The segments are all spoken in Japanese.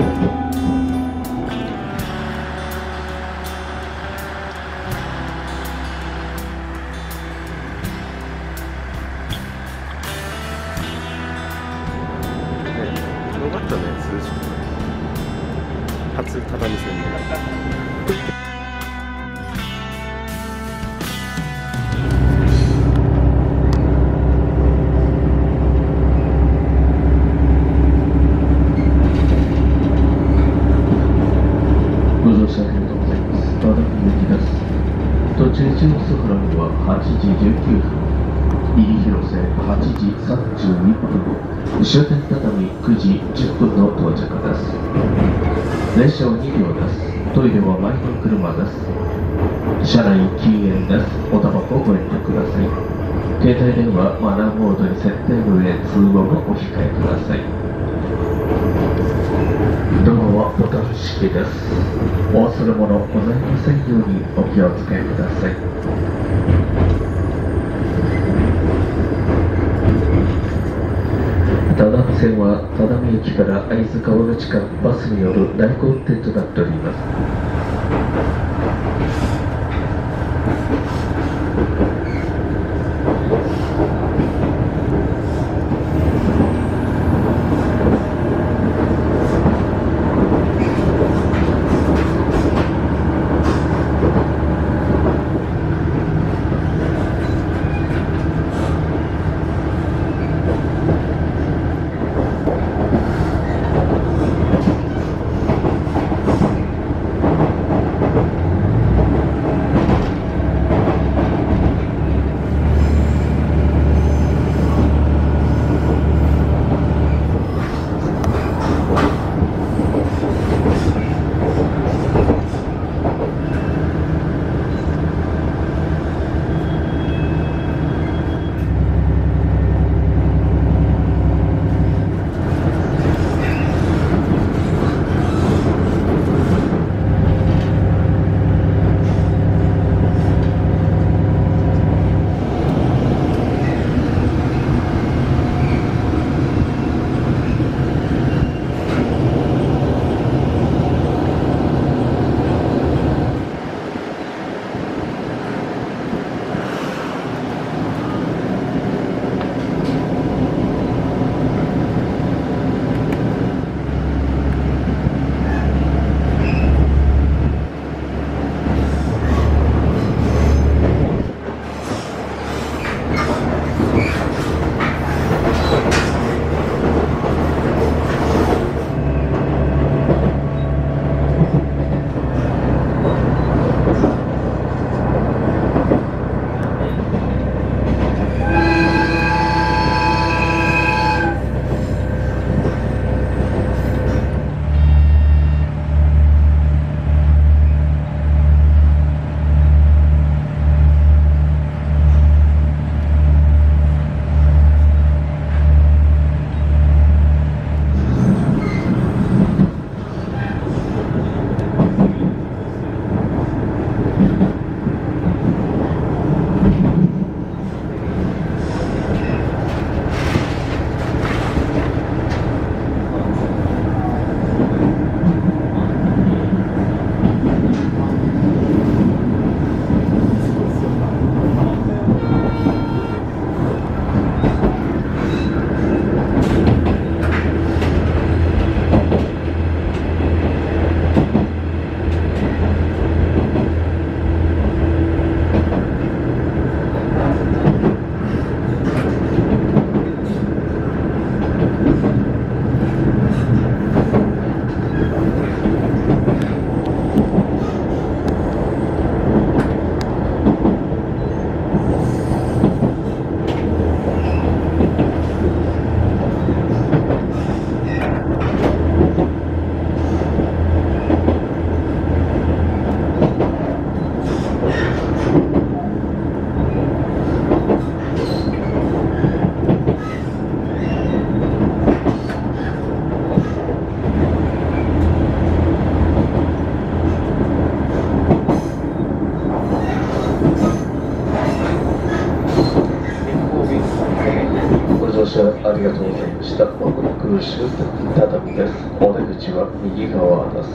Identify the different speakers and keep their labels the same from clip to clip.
Speaker 1: よかった
Speaker 2: ね、涼しくて初只見線で。ございます。和田行きです。途中中スフラムは8時19分、入広瀬8時31分、終点畳9時10分の到着です。列車を2両です。トイレは前の車です。車内禁煙です。おタバコをご遠慮ください。携帯電話マナーモードに設定の上、通話もお控えください。ドアはボタン式です。お忘れ物ございませんようにお気をつけください。只見線は只見駅から会津川口間バスによる代行運転となっております。りがとうございました。北の終点畳です。お出口は右側です。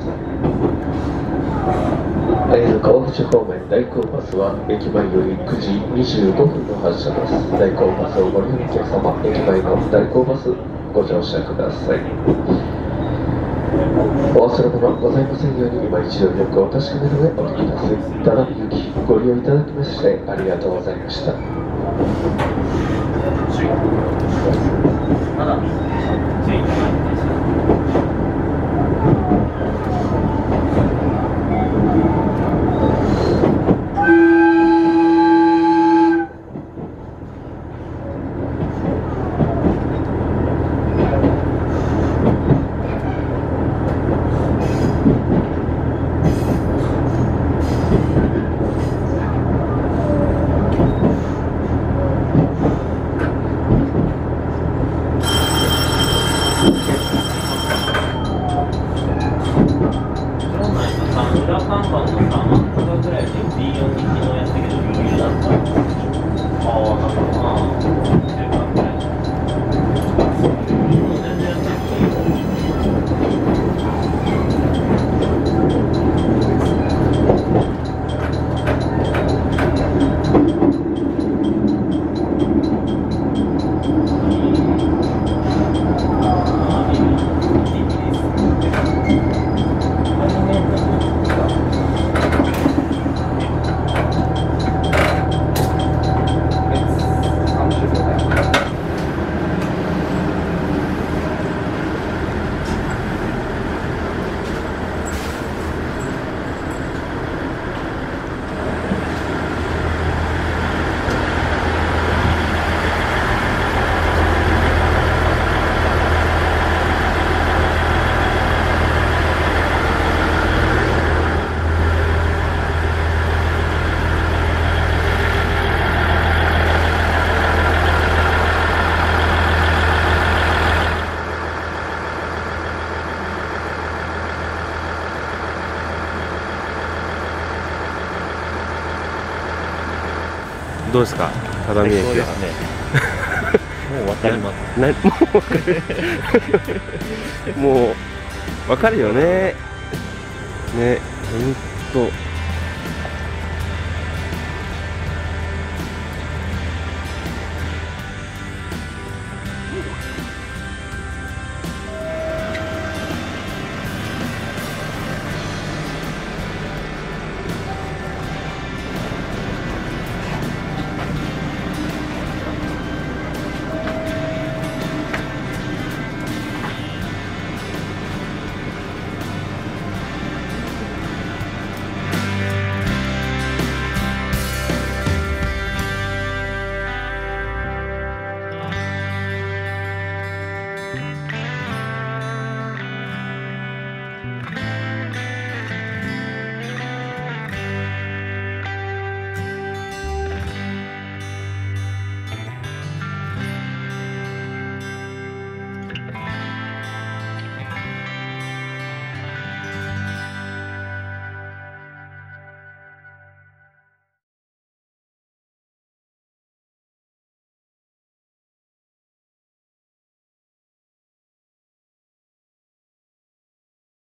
Speaker 2: 綾瀬川口方面大根バスは駅前より9時25分の発車です。大根バスをご利用のお客様駅前の大根バスご乗車ください。お忘れ物ございませんように今一度よくお確かめの上お聞きださいただゆきご利用いただきましてありがとうございました。
Speaker 1: Thank you. ただ、どう
Speaker 3: ですか？只見駅は、
Speaker 1: ね、もう分かります。
Speaker 3: な もうかるもうかるよね。ね本当。